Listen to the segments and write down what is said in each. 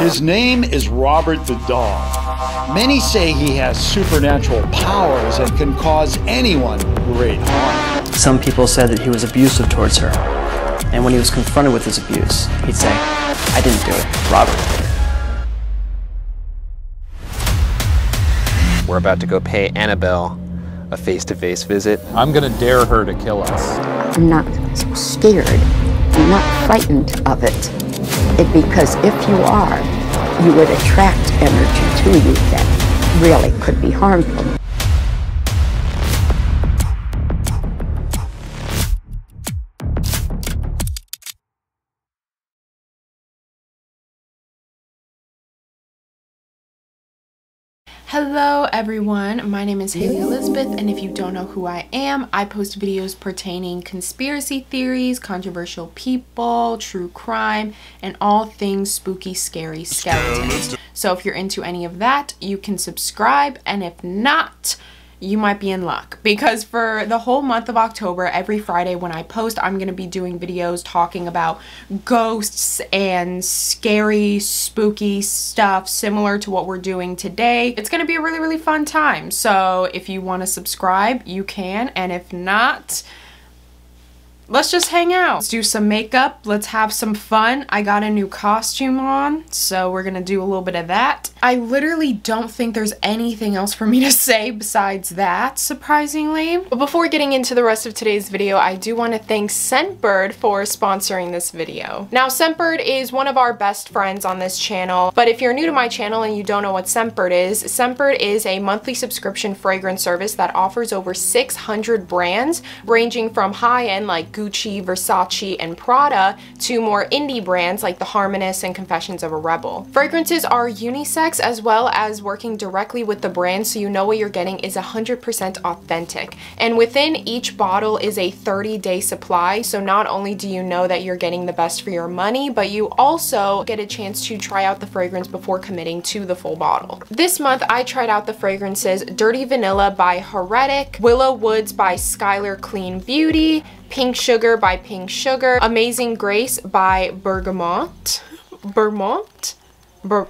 His name is Robert the Doll. Many say he has supernatural powers and can cause anyone great harm. Some people said that he was abusive towards her. And when he was confronted with his abuse, he'd say, I didn't do it, Robert did. We're about to go pay Annabelle a face-to-face visit. I'm gonna dare her to kill us. I'm not scared. I'm not frightened of it. it. Because if you are, you would attract energy to you that really could be harmful. Hello everyone, my name is Hailey Elizabeth and if you don't know who I am, I post videos pertaining conspiracy theories, controversial people, true crime, and all things spooky, scary skeletons. So if you're into any of that, you can subscribe and if not, you might be in luck because for the whole month of October, every Friday when I post, I'm going to be doing videos talking about ghosts and scary, spooky stuff similar to what we're doing today. It's going to be a really, really fun time. So if you want to subscribe, you can. And if not, let's just hang out. Let's do some makeup. Let's have some fun. I got a new costume on, so we're gonna do a little bit of that. I literally don't think there's anything else for me to say besides that, surprisingly. But before getting into the rest of today's video, I do want to thank Scentbird for sponsoring this video. Now, Scentbird is one of our best friends on this channel, but if you're new to my channel and you don't know what Scentbird is, Scentbird is a monthly subscription fragrance service that offers over 600 brands, ranging from high-end like Gucci, Versace, and Prada to more indie brands like The Harmonists and Confessions of a Rebel. Fragrances are unisex as well as working directly with the brand so you know what you're getting is 100% authentic. And within each bottle is a 30 day supply so not only do you know that you're getting the best for your money but you also get a chance to try out the fragrance before committing to the full bottle. This month I tried out the fragrances Dirty Vanilla by Heretic, Willow Woods by Skylar Clean Beauty, Pink Sugar by Pink Sugar, Amazing Grace by Bergamot, Bermont, Ber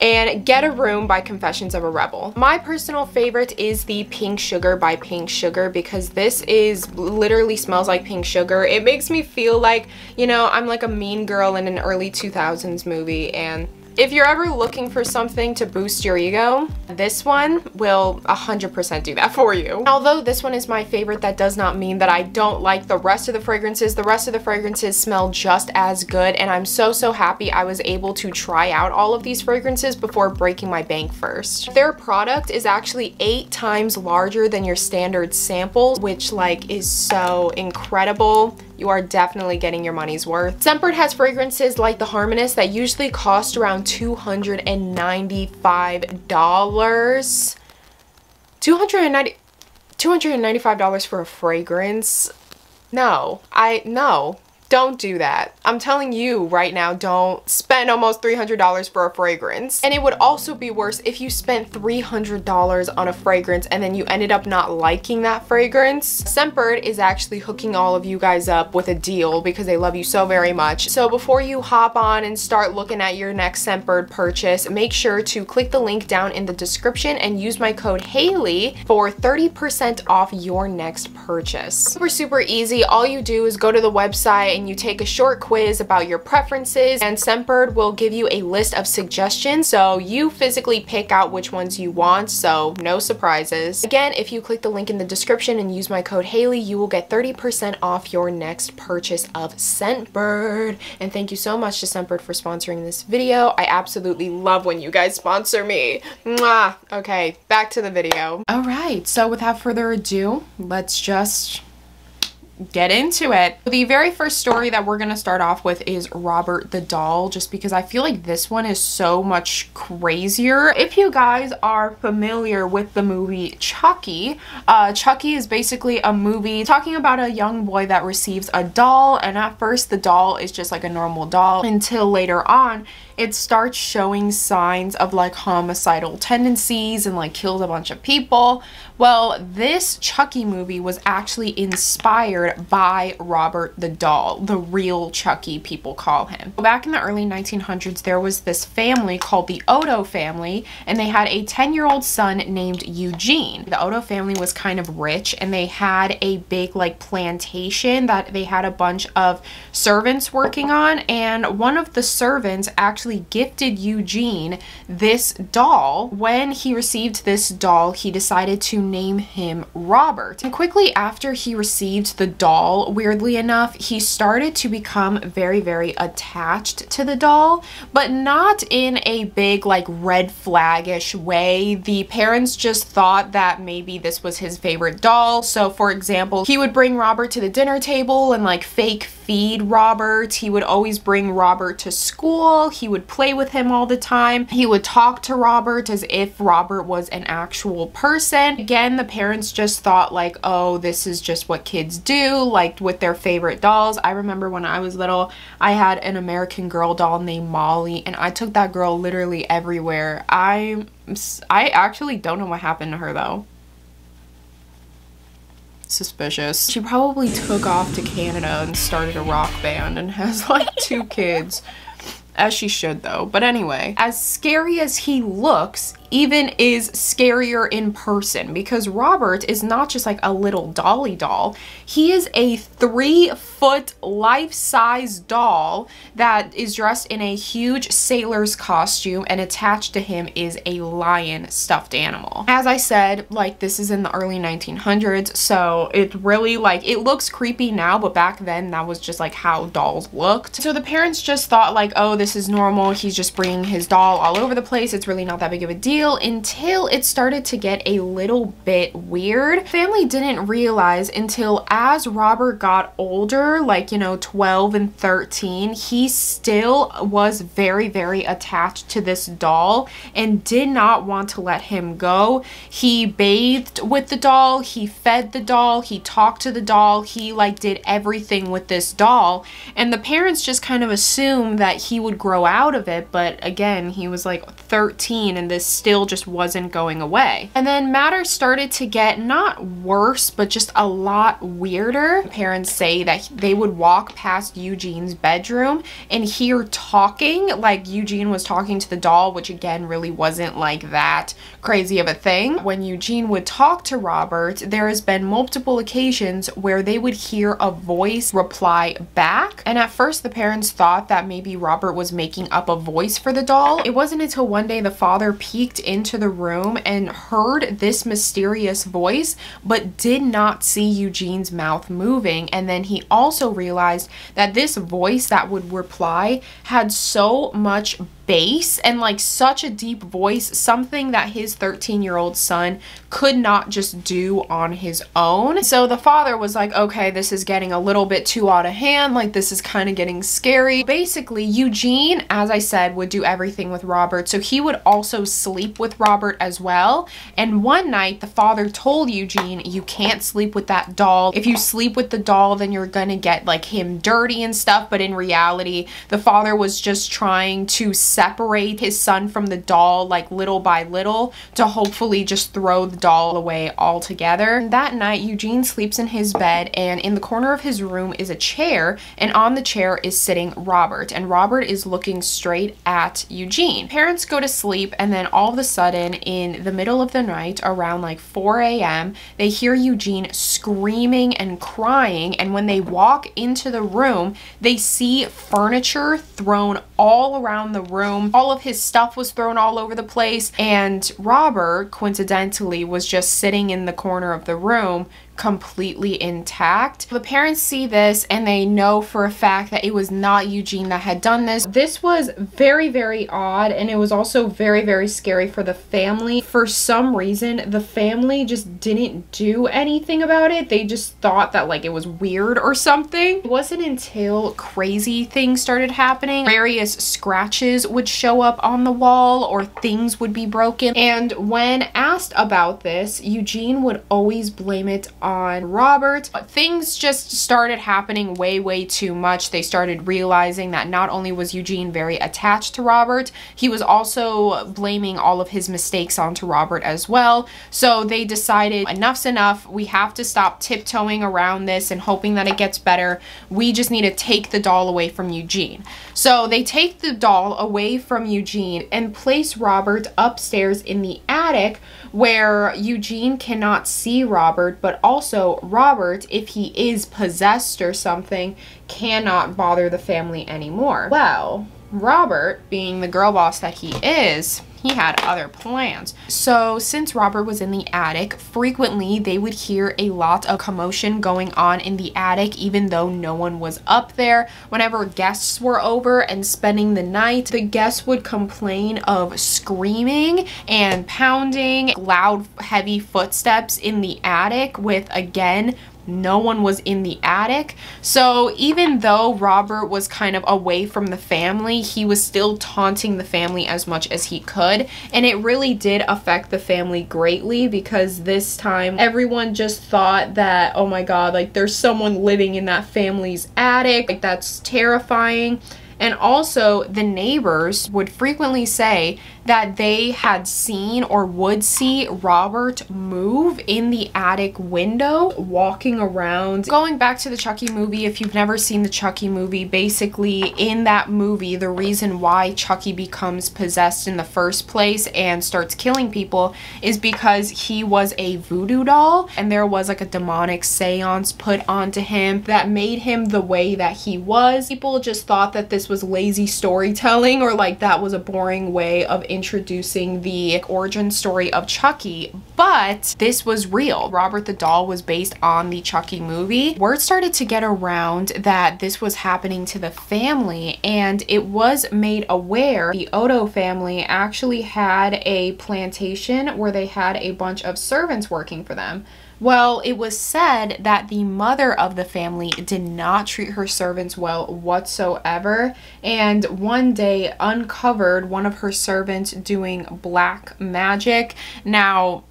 and Get a Room by Confessions of a Rebel. My personal favorite is the Pink Sugar by Pink Sugar because this is literally smells like pink sugar. It makes me feel like, you know, I'm like a mean girl in an early 2000s movie and if you're ever looking for something to boost your ego, this one will 100% do that for you. Although this one is my favorite, that does not mean that I don't like the rest of the fragrances. The rest of the fragrances smell just as good and I'm so, so happy I was able to try out all of these fragrances before breaking my bank first. Their product is actually eight times larger than your standard sample, which like is so incredible you are definitely getting your money's worth. Scentbird has fragrances like the Harmonists that usually cost around $295. 290 $295 for a fragrance? No, I, no, don't do that. I'm telling you right now, don't spend almost $300 for a fragrance. And it would also be worse if you spent $300 on a fragrance and then you ended up not liking that fragrance. Scentbird is actually hooking all of you guys up with a deal because they love you so very much. So before you hop on and start looking at your next Scentbird purchase, make sure to click the link down in the description and use my code Hailey for 30% off your next purchase. Super, super easy. All you do is go to the website and you take a short quiz about your preferences and Scentbird will give you a list of suggestions so you physically pick out which ones you want so no surprises. Again, if you click the link in the description and use my code Hailey, you will get 30% off your next purchase of Scentbird. And thank you so much to Scentbird for sponsoring this video. I absolutely love when you guys sponsor me. Mwah! Okay, back to the video. All right, so without further ado, let's just get into it. The very first story that we're going to start off with is Robert the Doll, just because I feel like this one is so much crazier. If you guys are familiar with the movie Chucky, uh, Chucky is basically a movie talking about a young boy that receives a doll, and at first the doll is just like a normal doll until later on it starts showing signs of like homicidal tendencies and like kills a bunch of people. Well, this Chucky movie was actually inspired by Robert the doll, the real Chucky people call him. Back in the early 1900s, there was this family called the Otto family, and they had a 10 year old son named Eugene. The Otto family was kind of rich, and they had a big like plantation that they had a bunch of servants working on, and one of the servants actually gifted Eugene this doll. When he received this doll, he decided to name him Robert. And quickly after he received the doll, weirdly enough, he started to become very, very attached to the doll, but not in a big, like, red flagish way. The parents just thought that maybe this was his favorite doll. So, for example, he would bring Robert to the dinner table and, like, fake feed Robert. He would always bring Robert to school. He would play with him all the time. He would talk to Robert as if Robert was an actual person. Again, the parents just thought like, oh, this is just what kids do, like with their favorite dolls. I remember when I was little, I had an American Girl doll named Molly and I took that girl literally everywhere. I I actually don't know what happened to her though suspicious. She probably took off to Canada and started a rock band and has like two kids. As she should though. But anyway, as scary as he looks, even is scarier in person because Robert is not just like a little dolly doll. He is a three foot life size doll that is dressed in a huge sailor's costume and attached to him is a lion stuffed animal. As I said, like this is in the early 1900s, so it really like it looks creepy now, but back then that was just like how dolls looked. So the parents just thought like, oh, this is normal. He's just bringing his doll all over the place. It's really not that big of a deal until it started to get a little bit weird. Family didn't realize until as Robert got older, like, you know, 12 and 13, he still was very, very attached to this doll and did not want to let him go. He bathed with the doll, he fed the doll, he talked to the doll, he like did everything with this doll. And the parents just kind of assumed that he would grow out of it, but again, he was like 13 and this still still just wasn't going away. And then matters started to get not worse, but just a lot weirder. Parents say that they would walk past Eugene's bedroom and hear talking, like Eugene was talking to the doll, which again really wasn't like that crazy of a thing. When Eugene would talk to Robert, there has been multiple occasions where they would hear a voice reply back. And at first the parents thought that maybe Robert was making up a voice for the doll. It wasn't until one day the father peeked into the room and heard this mysterious voice, but did not see Eugene's mouth moving. And then he also realized that this voice that would reply had so much bass and like such a deep voice, something that his 13 year old son could not just do on his own. So the father was like, okay, this is getting a little bit too out of hand. Like, this is kind of getting scary. Basically, Eugene, as I said, would do everything with Robert. So he would also sleep with Robert as well. And one night, the father told Eugene, you can't sleep with that doll. If you sleep with the doll, then you're gonna get like him dirty and stuff. But in reality, the father was just trying to separate his son from the doll like little by little to hopefully just throw the doll away altogether. That night, Eugene sleeps in his bed and in the corner of his room is a chair and on the chair is sitting Robert and Robert is looking straight at Eugene. Parents go to sleep and then all of a sudden in the middle of the night around like 4 a.m. they hear Eugene screaming and crying and when they walk into the room they see furniture thrown all around the room. All of his stuff was thrown all over the place and Robert coincidentally was just sitting in the corner of the room completely intact. The parents see this and they know for a fact that it was not Eugene that had done this. This was very, very odd and it was also very, very scary for the family. For some reason, the family just didn't do anything about it. They just thought that like it was weird or something. It wasn't until crazy things started happening. Various scratches would show up on the wall or things would be broken. And when asked about this, Eugene would always blame it on Robert. Uh, things just started happening way, way too much. They started realizing that not only was Eugene very attached to Robert, he was also blaming all all of his mistakes onto Robert as well. So they decided enough's enough. We have to stop tiptoeing around this and hoping that it gets better. We just need to take the doll away from Eugene. So they take the doll away from Eugene and place Robert upstairs in the attic where Eugene cannot see Robert, but also Robert, if he is possessed or something, cannot bother the family anymore. Well, Robert, being the girl boss that he is, he had other plans. So since Robert was in the attic, frequently they would hear a lot of commotion going on in the attic even though no one was up there. Whenever guests were over and spending the night, the guests would complain of screaming and pounding, loud heavy footsteps in the attic with again no one was in the attic. So even though Robert was kind of away from the family, he was still taunting the family as much as he could. And it really did affect the family greatly because this time everyone just thought that, oh my god, like there's someone living in that family's attic. Like that's terrifying. And also, the neighbors would frequently say that they had seen or would see Robert move in the attic window, walking around. Going back to the Chucky movie, if you've never seen the Chucky movie, basically in that movie, the reason why Chucky becomes possessed in the first place and starts killing people is because he was a voodoo doll and there was like a demonic seance put onto him that made him the way that he was. People just thought that this was lazy storytelling or like that was a boring way of introducing the origin story of Chucky, but this was real. Robert the Doll was based on the Chucky movie. Word started to get around that this was happening to the family, and it was made aware the Otto family actually had a plantation where they had a bunch of servants working for them. Well, it was said that the mother of the family did not treat her servants well whatsoever, and one day uncovered one of her servants doing black magic. Now,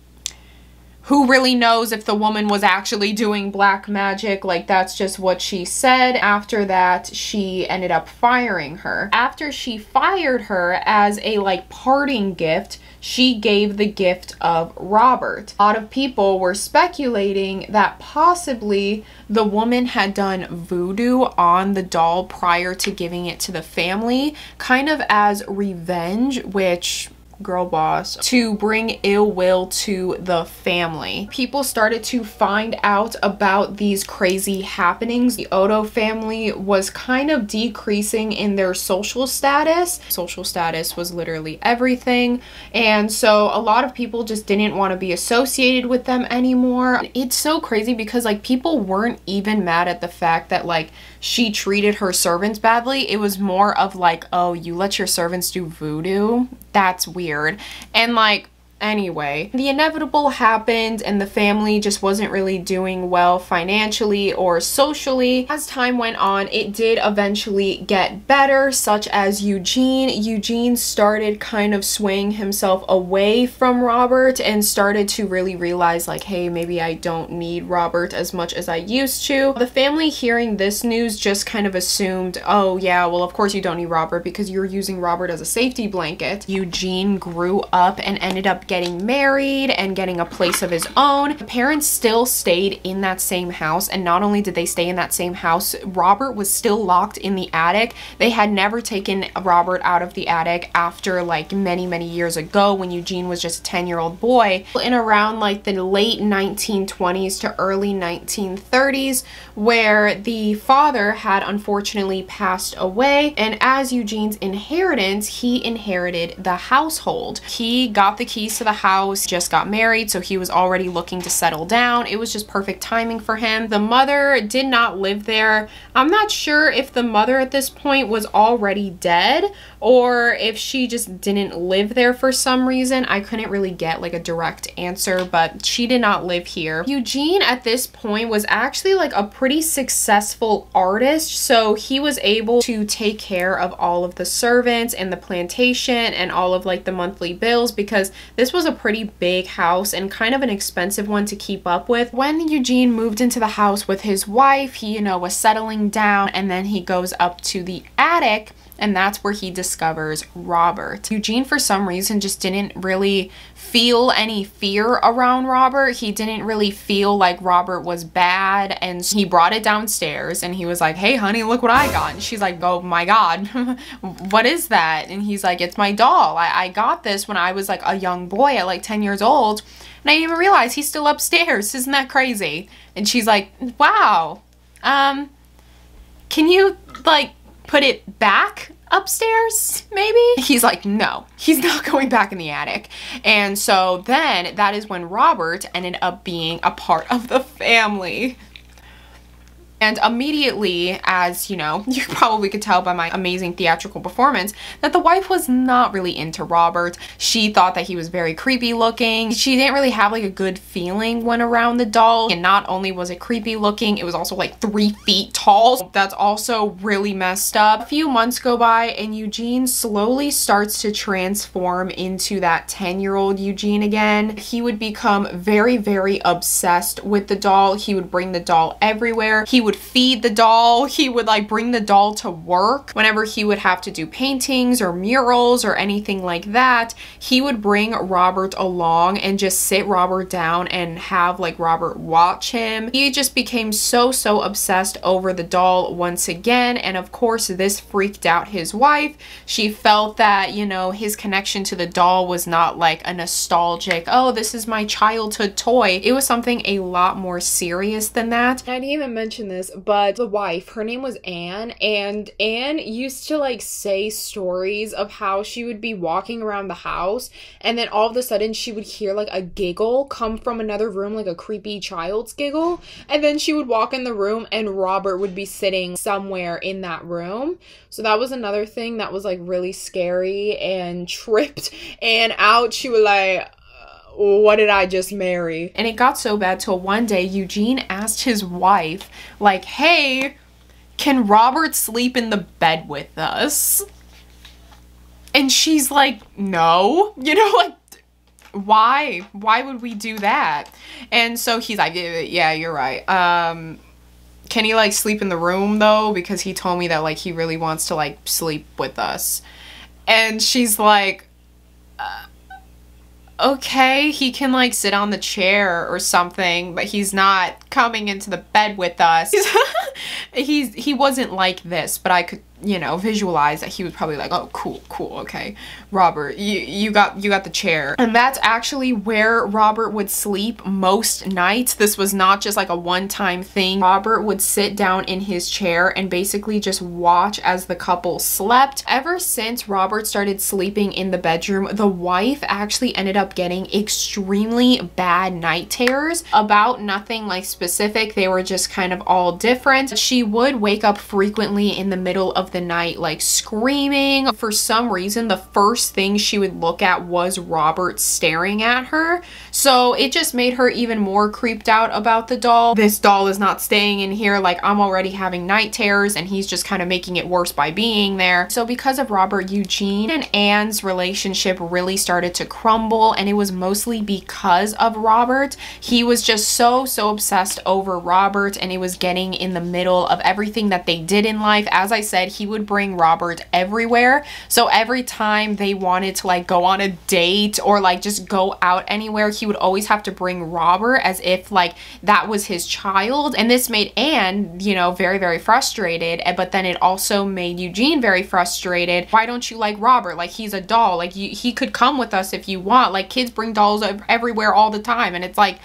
who really knows if the woman was actually doing black magic? Like, that's just what she said. After that, she ended up firing her. After she fired her as a like parting gift, she gave the gift of Robert. A lot of people were speculating that possibly the woman had done voodoo on the doll prior to giving it to the family, kind of as revenge, which girl boss to bring ill will to the family. People started to find out about these crazy happenings. The Otto family was kind of decreasing in their social status. Social status was literally everything. And so a lot of people just didn't want to be associated with them anymore. It's so crazy because like people weren't even mad at the fact that like she treated her servants badly. It was more of like, oh, you let your servants do voodoo? That's weird. And like, anyway. The inevitable happened and the family just wasn't really doing well financially or socially. As time went on, it did eventually get better, such as Eugene. Eugene started kind of swaying himself away from Robert and started to really realize like, hey, maybe I don't need Robert as much as I used to. The family hearing this news just kind of assumed, oh yeah, well of course you don't need Robert because you're using Robert as a safety blanket. Eugene grew up and ended up getting married and getting a place of his own. The parents still stayed in that same house and not only did they stay in that same house, Robert was still locked in the attic. They had never taken Robert out of the attic after like many, many years ago when Eugene was just a 10 year old boy. In around like the late 1920s to early 1930s where the father had unfortunately passed away and as Eugene's inheritance, he inherited the household. He got the keys to the house, just got married, so he was already looking to settle down. It was just perfect timing for him. The mother did not live there. I'm not sure if the mother at this point was already dead or if she just didn't live there for some reason. I couldn't really get like a direct answer, but she did not live here. Eugene at this point was actually like a pretty successful artist, so he was able to take care of all of the servants and the plantation and all of like the monthly bills because this was a pretty big house and kind of an expensive one to keep up with. When Eugene moved into the house with his wife, he, you know, was settling down and then he goes up to the attic and that's where he discovers Robert. Eugene, for some reason, just didn't really feel any fear around Robert. He didn't really feel like Robert was bad, and he brought it downstairs and he was like, Hey, honey, look what I got. And she's like, Oh my God, what is that? And he's like, It's my doll. I, I got this when I was like a young boy at like 10 years old. And I didn't even realize he's still upstairs. Isn't that crazy? And she's like, Wow. Um, can you like put it back upstairs, maybe? He's like, no, he's not going back in the attic. And so then that is when Robert ended up being a part of the family. And immediately, as you know, you probably could tell by my amazing theatrical performance, that the wife was not really into Robert. She thought that he was very creepy looking. She didn't really have like a good feeling when around the doll. And not only was it creepy looking, it was also like three feet tall. That's also really messed up. A few months go by and Eugene slowly starts to transform into that 10 year old Eugene again. He would become very, very obsessed with the doll. He would bring the doll everywhere. He would would feed the doll. He would like bring the doll to work whenever he would have to do paintings or murals or anything like that. He would bring Robert along and just sit Robert down and have like Robert watch him. He just became so, so obsessed over the doll once again. And of course, this freaked out his wife. She felt that, you know, his connection to the doll was not like a nostalgic, oh, this is my childhood toy. It was something a lot more serious than that. I didn't even mention this this, but the wife, her name was Anne, and Anne used to like say stories of how she would be walking around the house and then all of a sudden she would hear like a giggle come from another room, like a creepy child's giggle, and then she would walk in the room and Robert would be sitting somewhere in that room. So that was another thing that was like really scary and tripped Anne out. She would like what did I just marry? And it got so bad till one day Eugene asked his wife, like, hey, can Robert sleep in the bed with us? And she's like, no. You know, like, why? Why would we do that? And so he's like, yeah, you're right. Um, can he like sleep in the room though? Because he told me that like he really wants to like sleep with us. And she's like, uh, okay, he can like sit on the chair or something, but he's not coming into the bed with us. he's he wasn't like this, but I could you know, visualize that he was probably like, oh, cool, cool, okay, Robert, you you got you got the chair, and that's actually where Robert would sleep most nights. This was not just like a one-time thing. Robert would sit down in his chair and basically just watch as the couple slept. Ever since Robert started sleeping in the bedroom, the wife actually ended up getting extremely bad night terrors about nothing like specific. They were just kind of all different. She would wake up frequently in the middle of the night like screaming. For some reason, the first thing she would look at was Robert staring at her. So it just made her even more creeped out about the doll. This doll is not staying in here. Like I'm already having night terrors and he's just kind of making it worse by being there. So because of Robert, Eugene and Anne's relationship really started to crumble and it was mostly because of Robert. He was just so, so obsessed over Robert and it was getting in the middle of everything that they did in life. As I said, he would bring Robert everywhere. So every time they wanted to like go on a date or like just go out anywhere, he would always have to bring Robert as if like that was his child. And this made Anne, you know, very, very frustrated. Eh, but then it also made Eugene very frustrated. Why don't you like Robert? Like he's a doll. Like he could come with us if you want. Like kids bring dolls everywhere all the time. And it's like,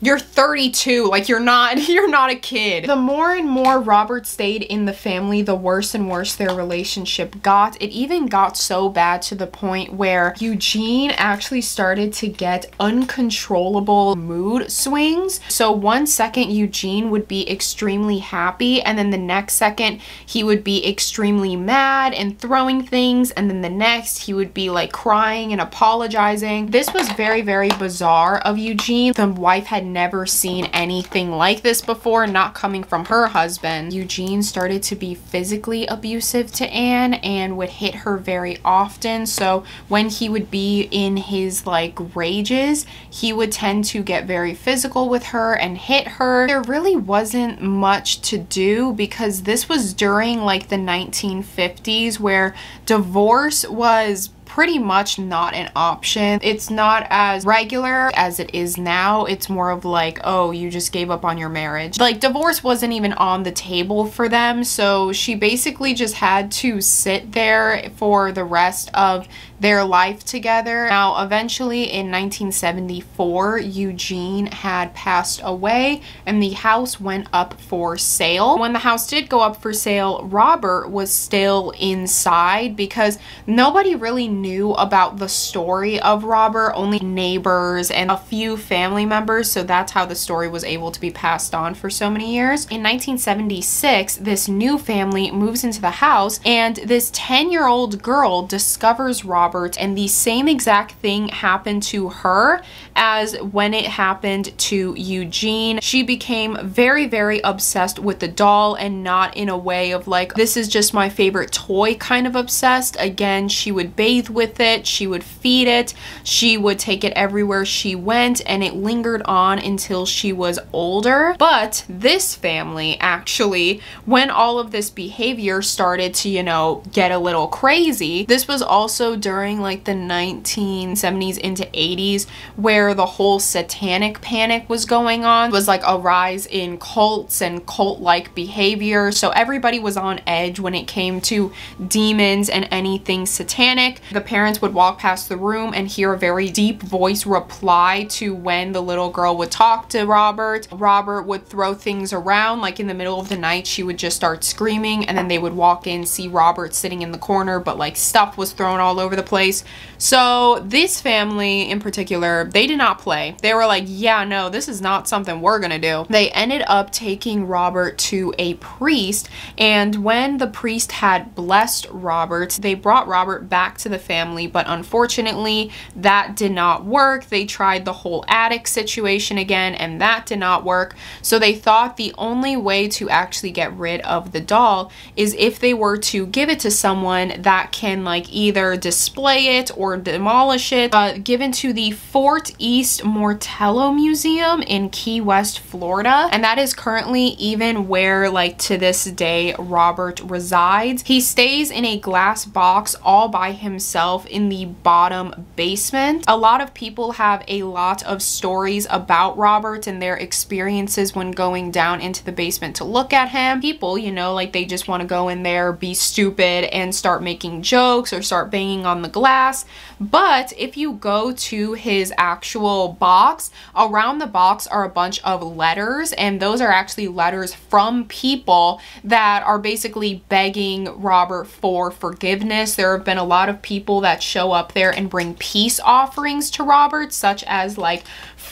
you're 32 like you're not you're not a kid. The more and more robert stayed in the family the worse and worse their relationship got. It even got so bad to the point where eugene actually started to get uncontrollable mood swings. So one second eugene would be extremely happy and then the next second he would be extremely mad and throwing things and then the next he would be like crying and apologizing. This was very very bizarre of eugene. The wife had had never seen anything like this before, not coming from her husband. Eugene started to be physically abusive to Anne and would hit her very often. So when he would be in his like rages, he would tend to get very physical with her and hit her. There really wasn't much to do because this was during like the 1950s where divorce was pretty much not an option. It's not as regular as it is now. It's more of like, oh, you just gave up on your marriage. Like divorce wasn't even on the table for them. So she basically just had to sit there for the rest of their life together. Now, eventually in 1974, Eugene had passed away and the house went up for sale. When the house did go up for sale, Robert was still inside because nobody really knew about the story of Robert, only neighbors and a few family members, so that's how the story was able to be passed on for so many years. In 1976, this new family moves into the house and this 10-year-old girl discovers Robert And the same exact thing happened to her as when it happened to Eugene. She became very, very obsessed with the doll and not in a way of like, this is just my favorite toy kind of obsessed. Again, she would bathe with it, she would feed it, she would take it everywhere she went, and it lingered on until she was older. But this family actually, when all of this behavior started to, you know, get a little crazy, this was also during like the 1970s into 80s where the whole satanic panic was going on. It was like a rise in cults and cult-like behavior. So everybody was on edge when it came to demons and anything satanic. The parents would walk past the room and hear a very deep voice reply to when the little girl would talk to Robert. Robert would throw things around like in the middle of the night she would just start screaming and then they would walk in see Robert sitting in the corner but like stuff was thrown all over the place. So this family in particular, they did not play. They were like, yeah, no, this is not something we're gonna do. They ended up taking Robert to a priest and when the priest had blessed Robert, they brought Robert back to the family, but unfortunately that did not work. They tried the whole attic situation again and that did not work. So they thought the only way to actually get rid of the doll is if they were to give it to someone that can like either display display it or demolish it, uh, given to the Fort East Martello Museum in Key West, Florida. And that is currently even where, like, to this day, Robert resides. He stays in a glass box all by himself in the bottom basement. A lot of people have a lot of stories about Robert and their experiences when going down into the basement to look at him. People, you know, like they just want to go in there, be stupid, and start making jokes or start banging on the glass. But if you go to his actual box, around the box are a bunch of letters, and those are actually letters from people that are basically begging Robert for forgiveness. There have been a lot of people that show up there and bring peace offerings to Robert, such as like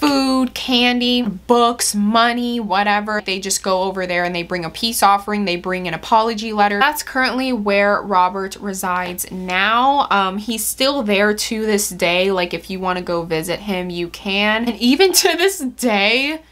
food, candy, books, money, whatever. They just go over there and they bring a peace offering, they bring an apology letter. That's currently where Robert resides now. Um, he's still there to this day. Like if you want to go visit him, you can. And even to this day,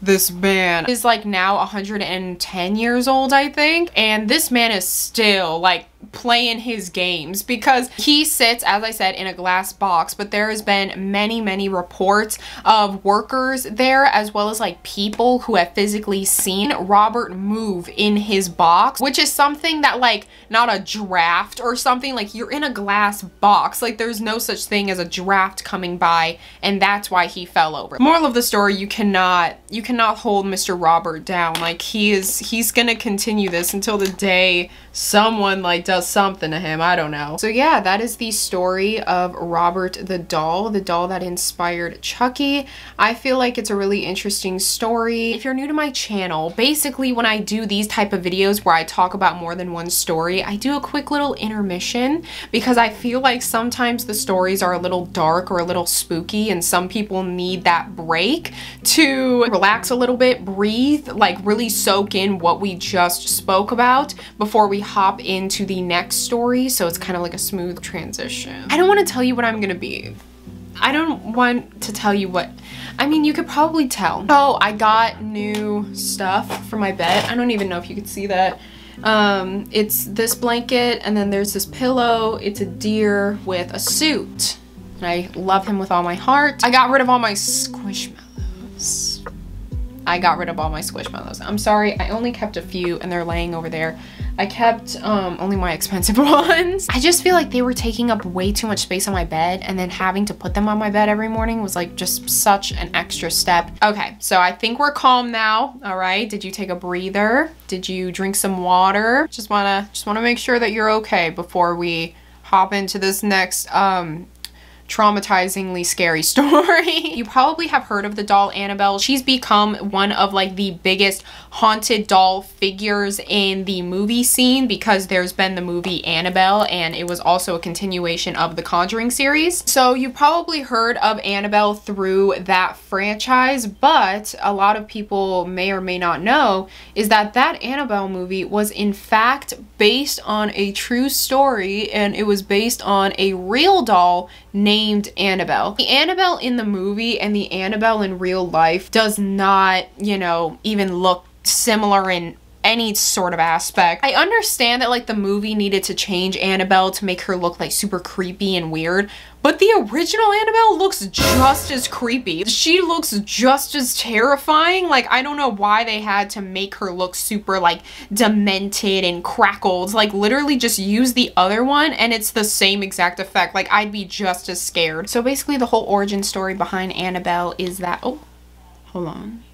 this man is like now 110 years old, I think. And this man is still like playing his games because he sits, as I said, in a glass box, but there has been many, many reports of workers there as well as like people who have physically seen Robert move in his box, which is something that like not a draft or something like you're in a glass box. Like there's no such thing as a draft coming by and that's why he fell over. Moral of the story, you cannot, you cannot hold Mr. Robert down. Like he is, he's gonna continue this until the day someone like does something to him. I don't know. So yeah, that is the story of Robert the doll, the doll that inspired Chucky. I feel like it's a really interesting story. If you're new to my channel, basically when I do these type of videos where I talk about more than one story, I do a quick little intermission because I feel like sometimes the stories are a little dark or a little spooky and some people need that break to relax a little bit, breathe, like really soak in what we just spoke about before we hop into the next story, so it's kind of like a smooth transition. I don't want to tell you what I'm gonna be. I don't want to tell you what, I mean, you could probably tell. Oh, I got new stuff for my bed. I don't even know if you could see that. Um, it's this blanket and then there's this pillow. It's a deer with a suit. And I love him with all my heart. I got rid of all my squishmallows. I got rid of all my squishmallows. I'm sorry, I only kept a few and they're laying over there. I kept um, only my expensive ones. I just feel like they were taking up way too much space on my bed and then having to put them on my bed every morning was like just such an extra step. Okay, so I think we're calm now, all right? Did you take a breather? Did you drink some water? Just wanna, just wanna make sure that you're okay before we hop into this next um, traumatizingly scary story. you probably have heard of the doll Annabelle. She's become one of like the biggest haunted doll figures in the movie scene because there's been the movie Annabelle and it was also a continuation of the Conjuring series. So you probably heard of Annabelle through that franchise, but a lot of people may or may not know is that that Annabelle movie was in fact based on a true story and it was based on a real doll named Annabelle. The Annabelle in the movie and the Annabelle in real life does not, you know, even look similar in any sort of aspect. I understand that like the movie needed to change Annabelle to make her look like super creepy and weird, but the original Annabelle looks just as creepy. She looks just as terrifying. Like, I don't know why they had to make her look super, like, demented and crackled. Like, literally just use the other one and it's the same exact effect. Like, I'd be just as scared. So basically, the whole origin story behind Annabelle is that... Oh, hold on.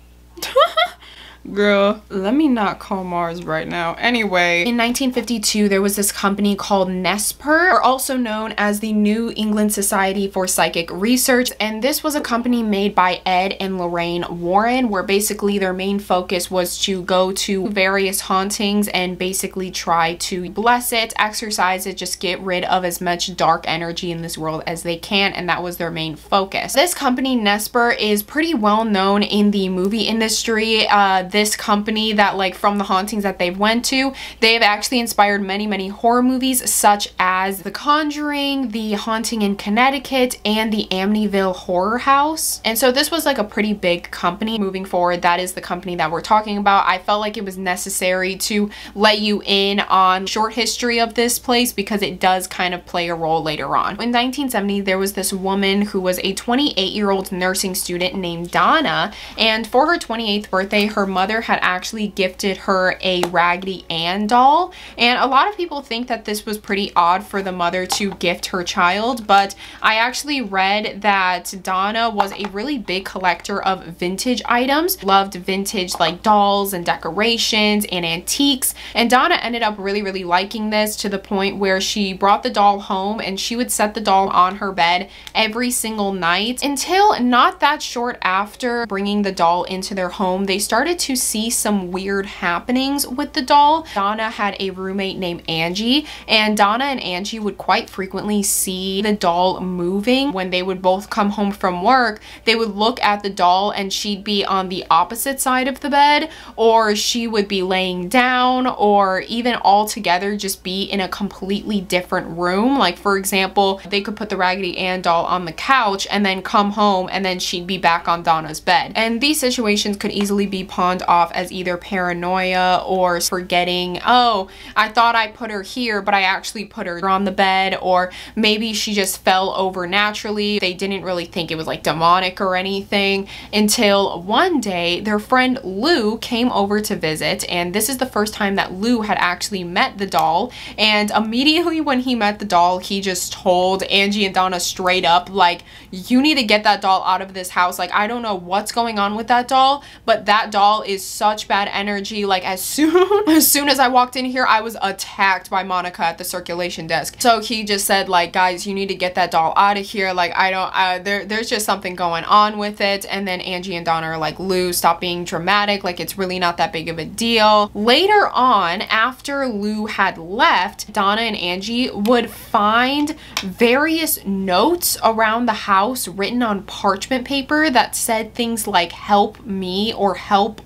Girl, let me not call Mars right now. Anyway, in 1952, there was this company called NESPR, or also known as the New England Society for Psychic Research, and this was a company made by Ed and Lorraine Warren, where basically their main focus was to go to various hauntings and basically try to bless it, exorcise it, just get rid of as much dark energy in this world as they can, and that was their main focus. This company, NESPR, is pretty well known in the movie industry. Uh, this company that like from the hauntings that they've went to, they've actually inspired many, many horror movies such as The Conjuring, The Haunting in Connecticut, and the Amityville Horror House. And so this was like a pretty big company. Moving forward, that is the company that we're talking about. I felt like it was necessary to let you in on short history of this place because it does kind of play a role later on. In 1970, there was this woman who was a 28 year old nursing student named Donna and for her 28th birthday, her mother mother had actually gifted her a Raggedy Ann doll. And a lot of people think that this was pretty odd for the mother to gift her child, but I actually read that Donna was a really big collector of vintage items, loved vintage like dolls and decorations and antiques. And Donna ended up really, really liking this to the point where she brought the doll home and she would set the doll on her bed every single night until not that short after bringing the doll into their home, they started to see some weird happenings with the doll. Donna had a roommate named Angie and Donna and Angie would quite frequently see the doll moving when they would both come home from work. They would look at the doll and she'd be on the opposite side of the bed or she would be laying down or even all together just be in a completely different room. Like for example, they could put the Raggedy Ann doll on the couch and then come home and then she'd be back on Donna's bed. And these situations could easily be pawned off as either paranoia or forgetting, oh, I thought I put her here, but I actually put her on the bed, or maybe she just fell over naturally. They didn't really think it was like demonic or anything until one day their friend Lou came over to visit, and this is the first time that Lou had actually met the doll. And immediately when he met the doll, he just told Angie and Donna straight up, like, you need to get that doll out of this house. Like, I don't know what's going on with that doll, but that doll is such bad energy. Like as soon as soon as I walked in here, I was attacked by Monica at the circulation desk. So he just said like, guys, you need to get that doll out of here. Like I don't, uh, there, there's just something going on with it. And then Angie and Donna are like, Lou, stop being dramatic. Like it's really not that big of a deal. Later on, after Lou had left, Donna and Angie would find various notes around the house written on parchment paper that said things like help me or help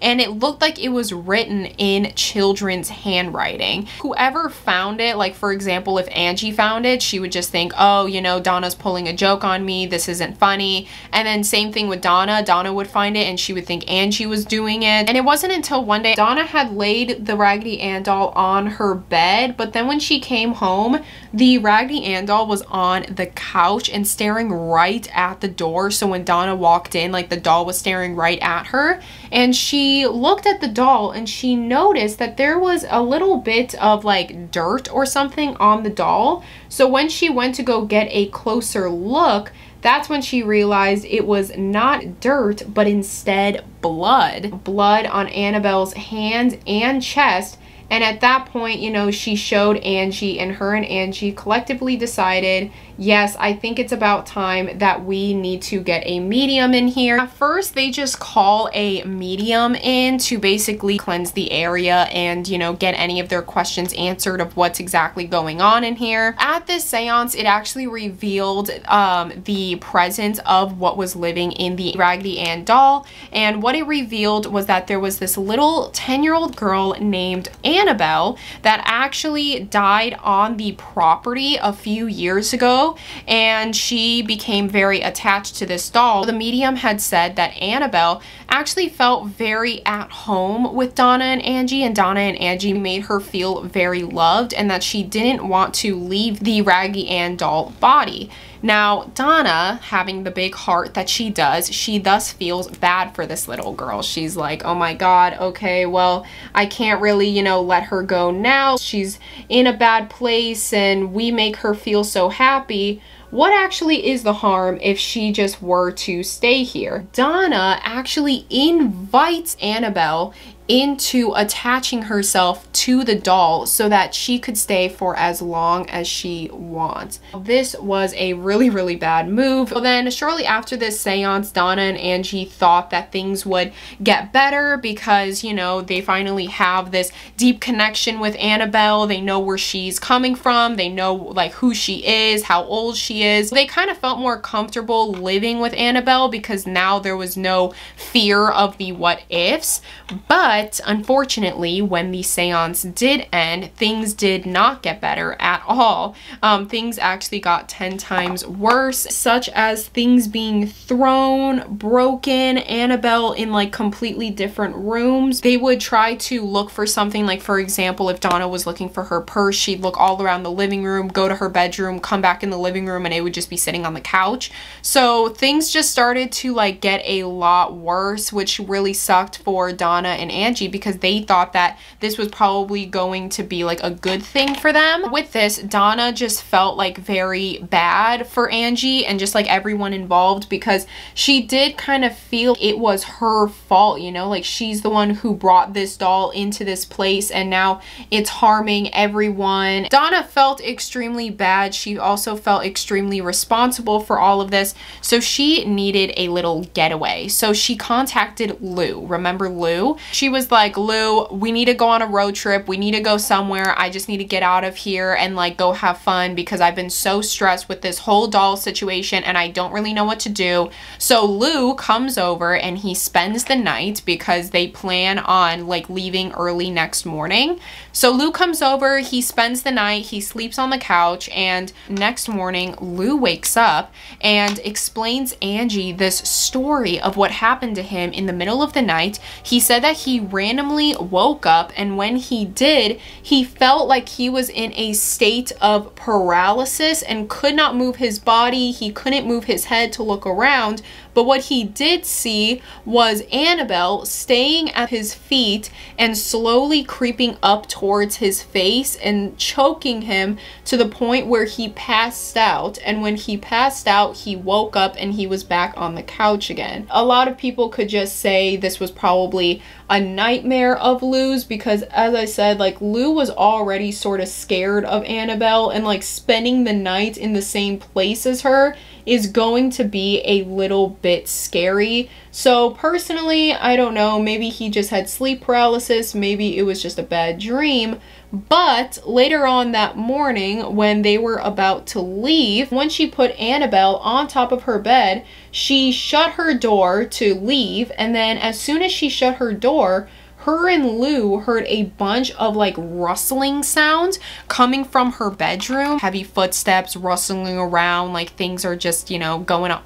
and it looked like it was written in children's handwriting. Whoever found it, like for example, if Angie found it, she would just think, oh, you know, Donna's pulling a joke on me, this isn't funny. And then same thing with Donna, Donna would find it and she would think Angie was doing it. And it wasn't until one day Donna had laid the Raggedy Ann doll on her bed, but then when she came home, the Raggedy Ann doll was on the couch and staring right at the door. So when Donna walked in, like the doll was staring right at her. And she looked at the doll and she noticed that there was a little bit of like dirt or something on the doll. So when she went to go get a closer look, that's when she realized it was not dirt, but instead blood. Blood on Annabelle's hands and chest and at that point, you know, she showed Angie, and her and Angie collectively decided yes, I think it's about time that we need to get a medium in here. At first, they just call a medium in to basically cleanse the area and, you know, get any of their questions answered of what's exactly going on in here. At this seance, it actually revealed um, the presence of what was living in the Raggedy Ann doll. And what it revealed was that there was this little 10-year-old girl named Annabelle that actually died on the property a few years ago and she became very attached to this doll. The medium had said that Annabelle actually felt very at home with Donna and Angie and Donna and Angie made her feel very loved and that she didn't want to leave the Raggedy Ann doll body. Now, Donna, having the big heart that she does, she thus feels bad for this little girl. She's like, oh my god, okay, well, I can't really, you know, let her go now. She's in a bad place and we make her feel so happy what actually is the harm if she just were to stay here? Donna actually invites Annabelle into attaching herself to the doll so that she could stay for as long as she wants. This was a really, really bad move. So then shortly after this seance, Donna and Angie thought that things would get better because, you know, they finally have this deep connection with Annabelle. They know where she's coming from. They know like who she is, how old she is. They kind of felt more comfortable living with Annabelle because now there was no fear of the what ifs. But but unfortunately, when the seance did end, things did not get better at all. Um, things actually got 10 times worse, such as things being thrown, broken, Annabelle in like completely different rooms. They would try to look for something like, for example, if Donna was looking for her purse, she'd look all around the living room, go to her bedroom, come back in the living room, and it would just be sitting on the couch. So things just started to like get a lot worse, which really sucked for Donna and Anna Angie because they thought that this was probably going to be like a good thing for them. With this, Donna just felt like very bad for Angie and just like everyone involved because she did kind of feel it was her fault, you know, like she's the one who brought this doll into this place and now it's harming everyone. Donna felt extremely bad. She also felt extremely responsible for all of this. So she needed a little getaway. So she contacted Lou. Remember Lou? She was was like, Lou, we need to go on a road trip. We need to go somewhere. I just need to get out of here and like go have fun because I've been so stressed with this whole doll situation and I don't really know what to do. So Lou comes over and he spends the night because they plan on like leaving early next morning. So Lou comes over, he spends the night, he sleeps on the couch, and next morning Lou wakes up and explains Angie this story of what happened to him in the middle of the night. He said that he randomly woke up and when he did, he felt like he was in a state of paralysis and could not move his body. He couldn't move his head to look around, but what he did see was Annabelle staying at his feet and slowly creeping up towards his face and choking him to the point where he passed out. And when he passed out, he woke up and he was back on the couch again. A lot of people could just say this was probably a nightmare of Lou's because as I said, like Lou was already sort of scared of Annabelle and like spending the night in the same place as her is going to be a little bit scary. So personally, I don't know, maybe he just had sleep paralysis, maybe it was just a bad dream. But later on that morning, when they were about to leave, when she put Annabelle on top of her bed, she shut her door to leave. And then as soon as she shut her door, her and Lou heard a bunch of like rustling sounds coming from her bedroom. Heavy footsteps rustling around, like things are just, you know, going up.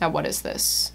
Now, what is this?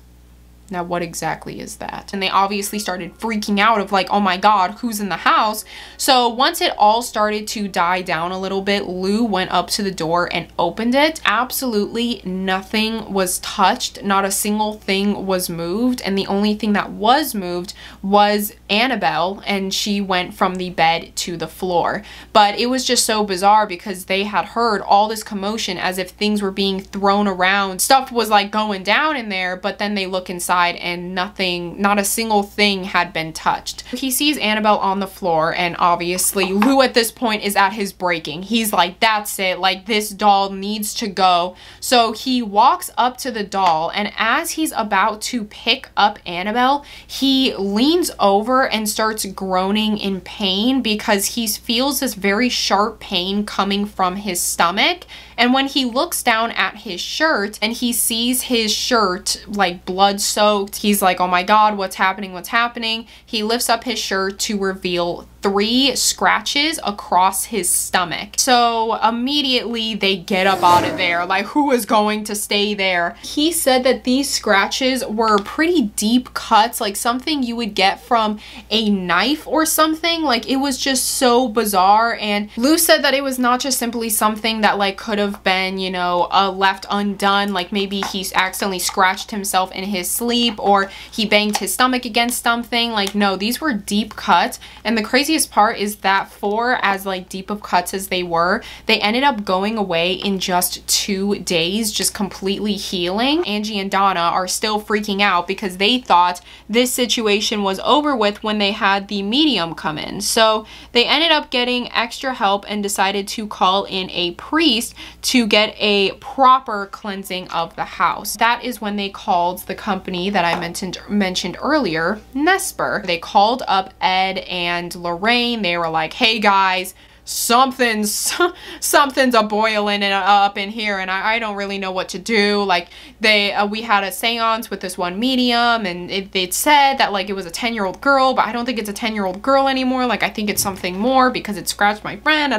Now, what exactly is that? And they obviously started freaking out of like, oh my God, who's in the house? So once it all started to die down a little bit, Lou went up to the door and opened it. Absolutely nothing was touched. Not a single thing was moved. And the only thing that was moved was Annabelle and she went from the bed to the floor. But it was just so bizarre because they had heard all this commotion as if things were being thrown around. Stuff was like going down in there, but then they look inside and nothing, not a single thing had been touched. He sees Annabelle on the floor and obviously Lou at this point is at his breaking. He's like, that's it, like this doll needs to go. So he walks up to the doll and as he's about to pick up Annabelle, he leans over and starts groaning in pain because he feels this very sharp pain coming from his stomach. And when he looks down at his shirt and he sees his shirt like blood soaked, he's like, oh my God, what's happening? What's happening? He lifts up his shirt to reveal three scratches across his stomach. So immediately they get up out of there. Like, who is going to stay there? He said that these scratches were pretty deep cuts, like something you would get from a knife or something. Like, it was just so bizarre. And Lou said that it was not just simply something that, like, could have been, you know, uh, left undone. Like, maybe he accidentally scratched himself in his sleep or he banged his stomach against something. Like, no, these were deep cuts. And the crazy craziest part is that for as like deep of cuts as they were, they ended up going away in just two days, just completely healing. Angie and Donna are still freaking out because they thought this situation was over with when they had the medium come in. So they ended up getting extra help and decided to call in a priest to get a proper cleansing of the house. That is when they called the company that I mentioned mentioned earlier, NESPR. They called up Ed and Lorraine Lorraine. They were like, hey guys, something's something's a boiling and up in here and I, I, don't really know what to do. Like they uh, we had a seance with this one medium and it, said that like it was a 10 year old girl but I don't think it's a 10 year old girl anymore. Like I think it's something more because it scratched my friend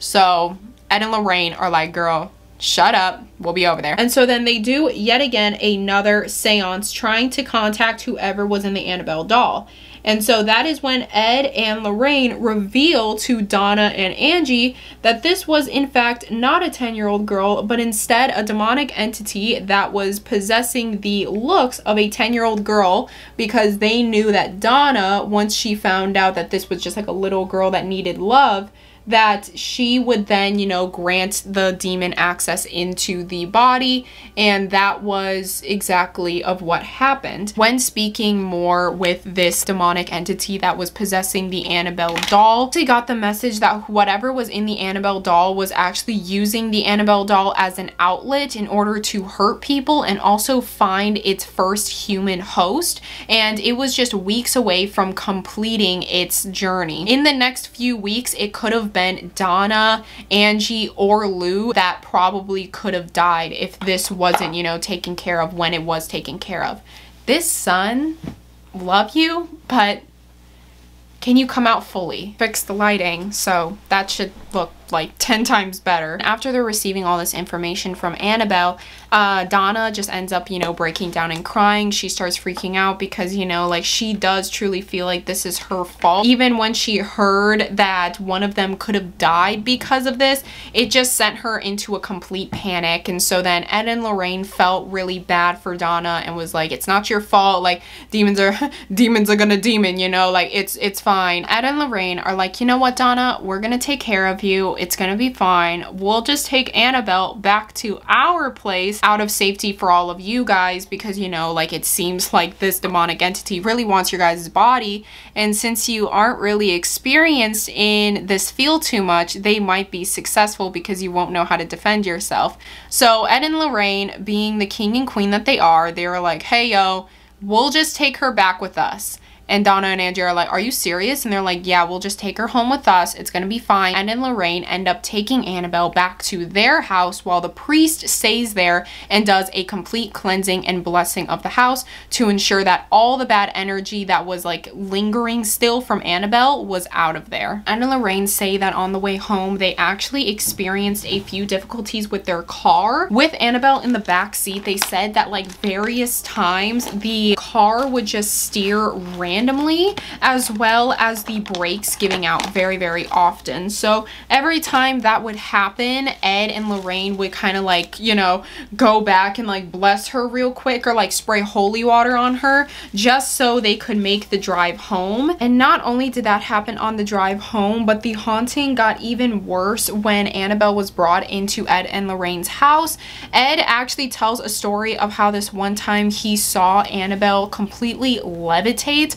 so Ed and Lorraine are like girl shut up. We'll be over there. And so then they do yet again another seance trying to contact whoever was in the Annabelle doll and so that is when Ed and Lorraine reveal to Donna and Angie that this was in fact not a 10 year old girl, but instead a demonic entity that was possessing the looks of a 10 year old girl because they knew that Donna, once she found out that this was just like a little girl that needed love, that she would then, you know, grant the demon access into the body. And that was exactly of what happened. When speaking more with this demonic entity that was possessing the Annabelle doll, she got the message that whatever was in the Annabelle doll was actually using the Annabelle doll as an outlet in order to hurt people and also find its first human host. And it was just weeks away from completing its journey. In the next few weeks, it could have been Donna, Angie, or Lou that probably could have died if this wasn't, you know, taken care of when it was taken care of. This son, love you, but can you come out fully? Fix the lighting so that should look like 10 times better. After they're receiving all this information from Annabelle, uh, Donna just ends up, you know, breaking down and crying. She starts freaking out because, you know, like she does truly feel like this is her fault. Even when she heard that one of them could have died because of this, it just sent her into a complete panic. And so then Ed and Lorraine felt really bad for Donna and was like, it's not your fault. Like demons are, demons are gonna demon, you know, like it's, it's fine. Ed and Lorraine are like, you know what, Donna, we're gonna take care of you It's gonna be fine. We'll just take Annabelle back to our place out of safety for all of you guys because, you know, like it seems like this demonic entity really wants your guys' body. And since you aren't really experienced in this field too much, they might be successful because you won't know how to defend yourself. So Ed and Lorraine, being the king and queen that they are, they were like, hey, yo, we'll just take her back with us. And Donna and Angie are like, Are you serious? And they're like, Yeah, we'll just take her home with us. It's gonna be fine. And then Lorraine end up taking Annabelle back to their house while the priest stays there and does a complete cleansing and blessing of the house to ensure that all the bad energy that was like lingering still from Annabelle was out of there. And Lorraine say that on the way home, they actually experienced a few difficulties with their car. With Annabelle in the back seat, they said that like various times the car would just steer randomly randomly as well as the brakes giving out very very often. So every time that would happen Ed and Lorraine would kind of like you know go back and like bless her real quick or like spray holy water on her just so they could make the drive home. And not only did that happen on the drive home but the haunting got even worse when Annabelle was brought into Ed and Lorraine's house. Ed actually tells a story of how this one time he saw Annabelle completely levitate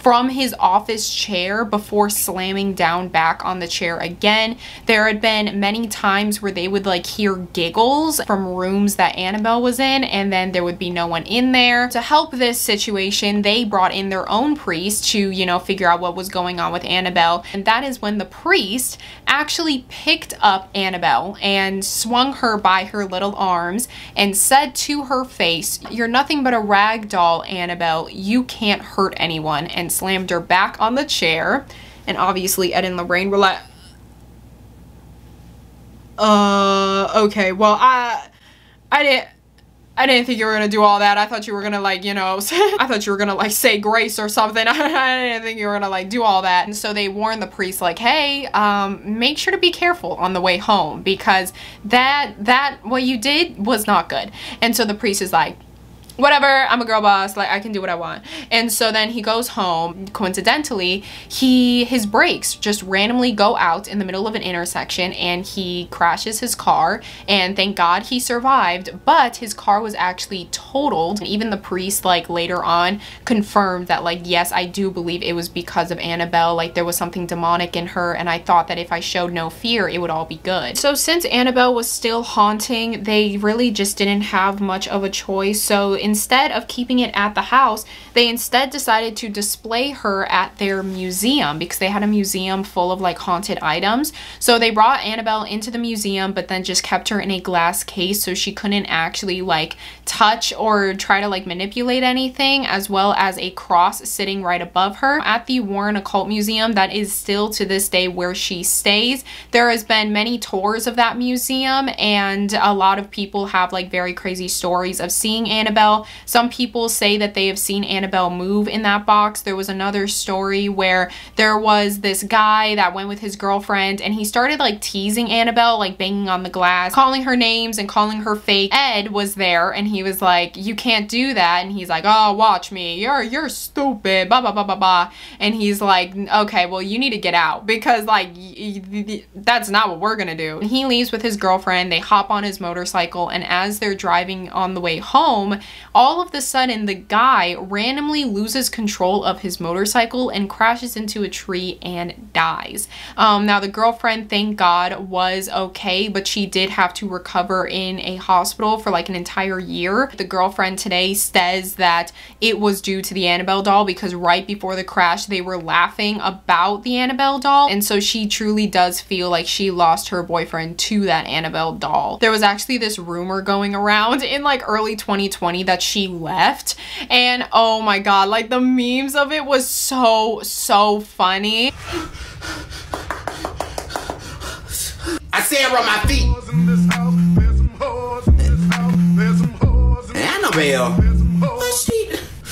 from his office chair before slamming down back on the chair again. There had been many times where they would like hear giggles from rooms that Annabelle was in and then there would be no one in there. To help this situation, they brought in their own priest to, you know, figure out what was going on with Annabelle. And that is when the priest actually picked up Annabelle and swung her by her little arms and said to her face, you're nothing but a rag doll, Annabelle. You can't hurt anyone. And slammed her back on the chair. And obviously Ed and Lorraine were like, uh, okay, well, I, I didn't, I didn't think you were gonna do all that. I thought you were gonna like, you know, I thought you were gonna like say grace or something. I didn't think you were gonna like do all that. And so they warned the priest like, hey, um, make sure to be careful on the way home because that, that, what you did was not good. And so the priest is like, whatever i'm a girl boss like i can do what i want. And so then he goes home coincidentally he his brakes just randomly go out in the middle of an intersection and he crashes his car and thank god he survived but his car was actually totaled. And even the priest like later on confirmed that like yes i do believe it was because of annabelle like there was something demonic in her and i thought that if i showed no fear it would all be good. So since annabelle was still haunting they really just didn't have much of a choice. So in instead of keeping it at the house, they instead decided to display her at their museum because they had a museum full of like haunted items. So they brought Annabelle into the museum, but then just kept her in a glass case so she couldn't actually like touch or try to like manipulate anything, as well as a cross sitting right above her. At the Warren Occult Museum, that is still to this day where she stays. There has been many tours of that museum and a lot of people have like very crazy stories of seeing Annabelle some people say that they have seen Annabelle move in that box. There was another story where there was this guy that went with his girlfriend and he started like teasing Annabelle, like banging on the glass, calling her names and calling her fake. Ed was there and he was like, you can't do that. And he's like, oh, watch me. You're, you're stupid, blah, blah, blah, blah, blah. And he's like, okay, well, you need to get out because like, that's not what we're gonna do. And he leaves with his girlfriend. They hop on his motorcycle and as they're driving on the way home, all of the sudden the guy randomly loses control of his motorcycle and crashes into a tree and dies. Um, now the girlfriend, thank God, was okay, but she did have to recover in a hospital for like an entire year. The girlfriend today says that it was due to the Annabelle doll because right before the crash they were laughing about the Annabelle doll and so she truly does feel like she lost her boyfriend to that Annabelle doll. There was actually this rumor going around in like early 2020 that she left and oh my god like the memes of it was so so funny I say around my feet Annabelle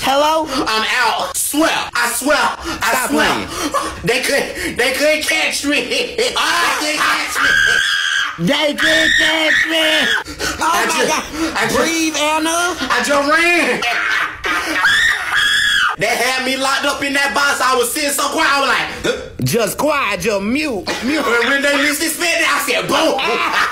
Hello? I'm out. Swear. I swear. I Stop swear. playing. They could they couldn't catch me. Ah, they couldn't catch me. They can catch me! Oh I my just- god! I just- Breathe, Anna! I just ran. They had me locked up in that box. I was sitting so quiet. I was like, huh? Just quiet, just mute. Mute. And when they this spit, I said, boom.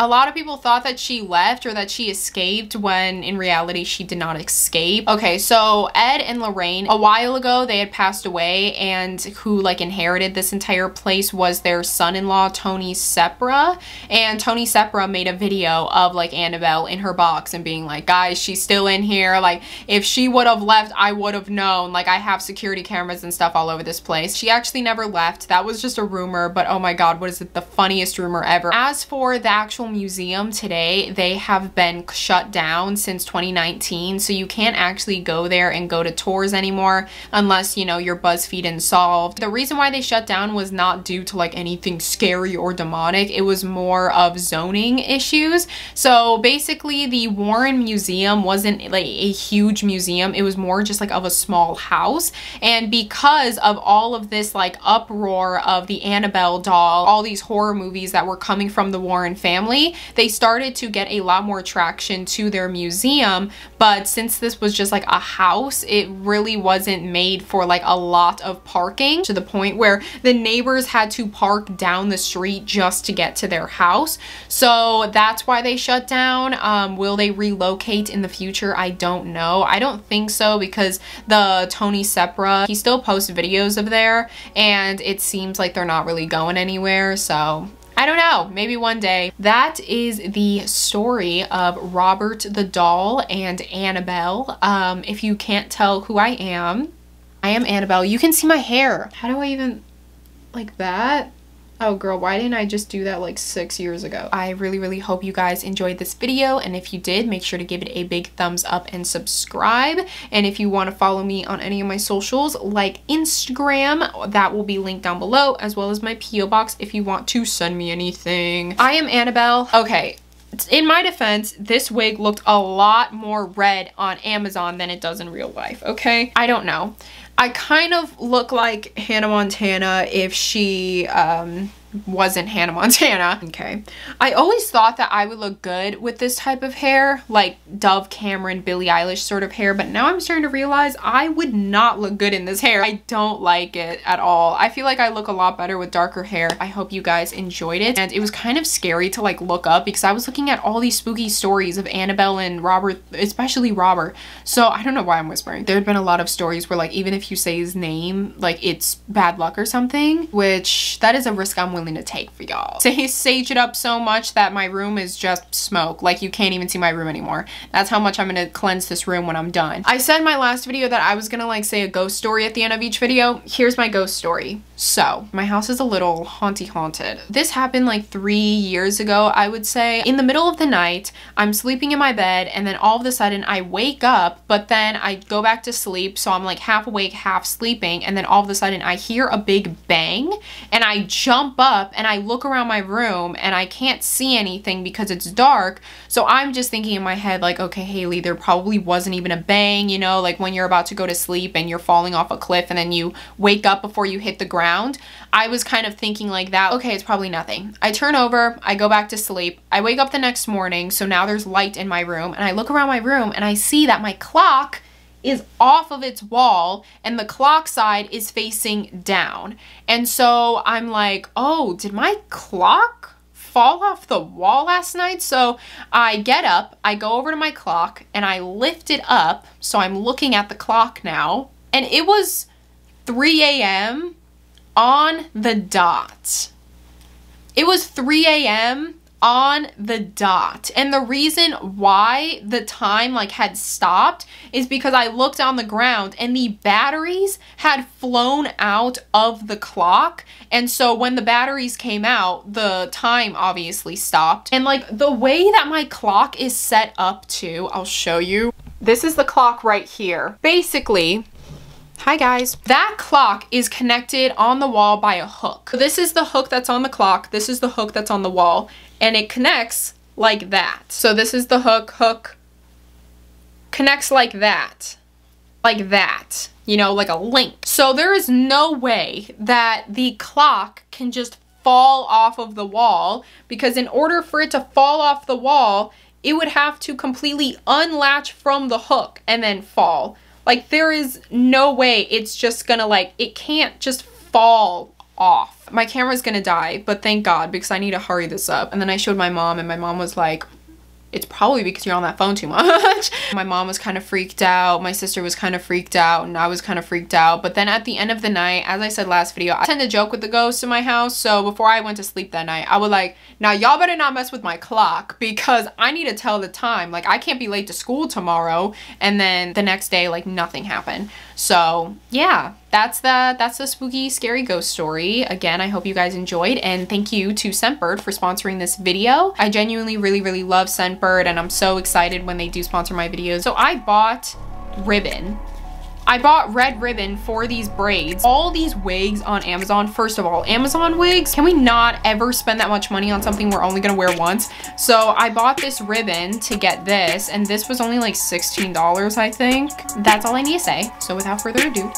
A lot of people thought that she left or that she escaped when in reality she did not escape. Okay, so Ed and Lorraine, a while ago they had passed away and who like inherited this entire place was their son-in-law Tony Spera. And Tony Spera made a video of like Annabelle in her box and being like, guys, she's still in here. Like if she would have left, I would have known. Like I have security cameras and stuff all over this place. She actually never left. That was just a rumor, but oh my God, what is it? The funniest rumor ever. As for the actual Museum today, they have been shut down since 2019. So you can't actually go there and go to tours anymore unless, you know, you're BuzzFeed solved. The reason why they shut down was not due to like anything scary or demonic. It was more of zoning issues. So basically the Warren Museum wasn't like a huge museum. It was more just like of a small house. And because of all of this like uproar of the Annabelle doll, all these horror movies that were coming from the Warren family, they started to get a lot more traction to their museum. But since this was just like a house, it really wasn't made for like a lot of parking to the point where the neighbors had to park down the street just to get to their house. So that's why they shut down. Um, will they relocate in the future? I don't know. I don't think so because the Tony Spera, he still posts videos of there and it seems like they're not really going anywhere. So I don't know, maybe one day. That is the story of Robert the Doll and Annabelle. Um, if you can't tell who I am, I am Annabelle. You can see my hair. How do I even, like that? Oh girl, why didn't I just do that like six years ago? I really, really hope you guys enjoyed this video. And if you did, make sure to give it a big thumbs up and subscribe. And if you want to follow me on any of my socials like Instagram, that will be linked down below, as well as my P.O. box if you want to send me anything. I am Annabelle. Okay, in my defense, this wig looked a lot more red on Amazon than it does in real life, okay? I don't know. I kind of look like Hannah Montana if she um, wasn't Hannah Montana. Okay. I always thought that I would look good with this type of hair, like Dove Cameron, Billie Eilish sort of hair, but now I'm starting to realize I would not look good in this hair. I don't like it at all. I feel like I look a lot better with darker hair. I hope you guys enjoyed it. And it was kind of scary to like look up because I was looking at all these spooky stories of Annabelle and Robert, especially Robert. So I don't know why I'm whispering. There had been a lot of stories where like even if you say his name, like it's bad luck or something, which that is a risk I'm willing to take for y'all. So he sage it up so much that my room is just smoke. Like you can't even see my room anymore. That's how much I'm gonna cleanse this room when I'm done. I said in my last video that I was gonna like say a ghost story at the end of each video. Here's my ghost story. So my house is a little haunty haunted. This happened like three years ago, I would say. In the middle of the night, I'm sleeping in my bed and then all of a sudden I wake up, but then I go back to sleep. So I'm like half awake, half sleeping. And then all of a sudden I hear a big bang and I jump up and I look around my room and I can't see anything because it's dark. So I'm just thinking in my head like, okay, Hailey, there probably wasn't even a bang, you know, like when you're about to go to sleep and you're falling off a cliff and then you wake up before you hit the ground. I was kind of thinking like that, okay, it's probably nothing. I turn over, I go back to sleep. I wake up the next morning, so now there's light in my room and I look around my room and I see that my clock is off of its wall and the clock side is facing down. And so I'm like, oh, did my clock fall off the wall last night? So I get up, I go over to my clock and I lift it up. So I'm looking at the clock now and it was 3 a.m. on the dot. It was 3 a.m on the dot. And the reason why the time like had stopped is because I looked on the ground and the batteries had flown out of the clock. And so when the batteries came out, the time obviously stopped. And like the way that my clock is set up to, I'll show you. This is the clock right here. Basically, Hi guys. That clock is connected on the wall by a hook. This is the hook that's on the clock. This is the hook that's on the wall and it connects like that. So this is the hook, hook, connects like that, like that, you know, like a link. So there is no way that the clock can just fall off of the wall because in order for it to fall off the wall, it would have to completely unlatch from the hook and then fall Like there is no way it's just gonna like, it can't just fall off. My camera's gonna die, but thank God because I need to hurry this up. And then I showed my mom and my mom was like, it's probably because you're on that phone too much. my mom was kind of freaked out. My sister was kind of freaked out and I was kind of freaked out. But then at the end of the night, as I said last video, I tend to joke with the ghosts in my house. So before I went to sleep that night, I would like, now y'all better not mess with my clock because I need to tell the time. Like I can't be late to school tomorrow. And then the next day, like nothing happened. So yeah, that's the that's the spooky scary ghost story again i hope you guys enjoyed and thank you to scentbird for sponsoring this video i genuinely really really love scentbird and i'm so excited when they do sponsor my videos so i bought ribbon I bought red ribbon for these braids. All these wigs on Amazon. First of all, Amazon wigs, can we not ever spend that much money on something we're only gonna wear once? So I bought this ribbon to get this and this was only like $16, I think. That's all I need to say. So without further ado,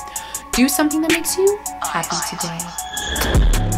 do something that makes you happy today.